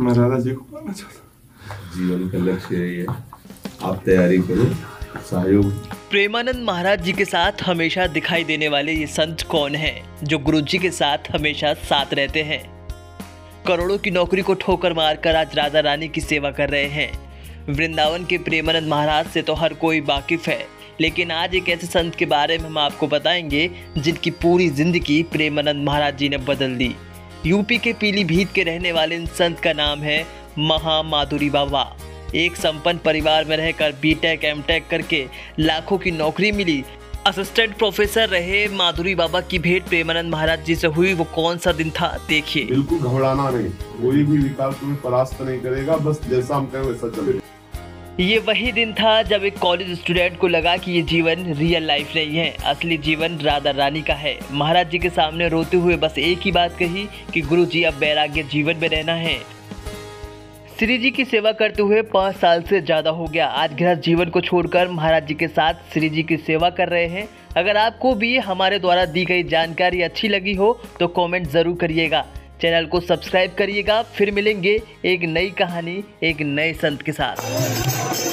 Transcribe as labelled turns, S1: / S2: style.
S1: मैं राधा जी को पाना चाहता हूँ।
S2: जीवन का लक्ष्य यही है आप तैयारी करो। सहयोग।
S3: प्रेमानंद महाराज जी के साथ हमेशा दिखाई देने वाले ये संत कौन हैं जो गुरु जी के साथ हमेशा साथ रहते हैं? करोड़ों की नौकरी को ठोकर मारकर आज राधा रानी की सेवा कर रहे हैं। वृंदावन के प्रेमानंद महाराज से तो हर कोई वाकिफ है लेकिन आज एक ऐसे संत के बारे में हम आपको बताएँगे जिनकी पूरी ज़िंदगी प्रेमानंद महाराज जी ने बदल दी। यूपी के पीलीभीत के रहने वाले इन संत का नाम है महामाधुरी बाबा। एक संपन्न परिवार में रहकर बीटेक एमटेक करके लाखों की नौकरी मिली। असिस्टेंट प्रोफेसर रहे माधुरी बाबा की भेंट प्रेमानंद महाराज जी से हुई, वो कौन सा दिन था, देखिए।
S4: बिल्कुल घबराना नहीं, कोई भी विकास तुम्हें परास्त नहीं करेगा, बस जैसा हम कहें वैसा चलेगा।
S3: ये वही दिन था जब एक कॉलेज स्टूडेंट को लगा कि ये जीवन रियल लाइफ नहीं है। असली जीवन राधा रानी का है। महाराज जी के सामने रोते हुए बस एक ही बात कही कि गुरु जी, अब वैराग्य जीवन में रहना है। श्री जी की सेवा करते हुए पाँच साल से ज़्यादा हो गया। आज गृहस्थ जीवन को छोड़कर महाराज जी के साथ श्री जी की सेवा कर रहे हैं। अगर आपको भी हमारे द्वारा दी गई जानकारी अच्छी लगी हो तो कमेंट ज़रूर करिएगा। चैनल को सब्सक्राइब करिएगा फिर मिलेंगे एक नई कहानी एक नए संत के साथ।